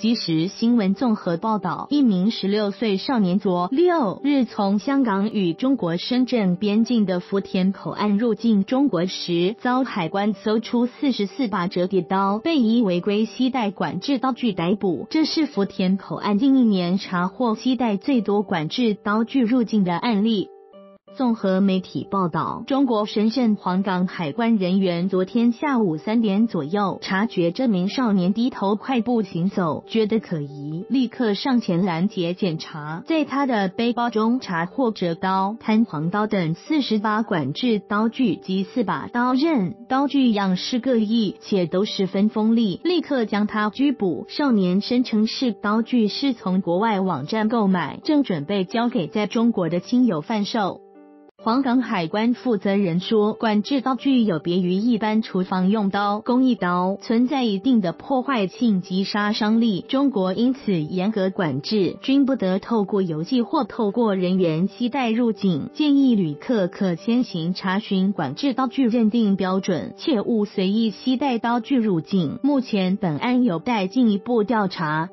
即时新闻综合报道，一名十六岁少年昨六日从香港与中国深圳边境的福田口岸入境中国时，遭海关搜出四十四把折叠刀，被以违规携带管制刀具逮捕。这是福田口岸近一年查获携带最多管制刀具入境的案例。综合媒体报道，中国深圳黄港海关人员昨天下午三点左右察觉这名少年低头快步行走，觉得可疑，立刻上前拦截检查，在他的背包中查获折刀、弹簧刀等四十把管制刀具及四把刀刃，刀具样式各异，且都十分锋利，立刻将他拘捕。少年声称是刀具是从国外网站购买，正准备交给在中国的亲友贩售。黄港海关负责人说，管制刀具有别于一般厨房用刀、工艺刀，存在一定的破坏性及杀伤力。中国因此严格管制，均不得透过邮寄或透过人员携带入境。建议旅客可先行查询管制刀具认定标准，切勿随意携带刀具入境。目前本案有待进一步调查。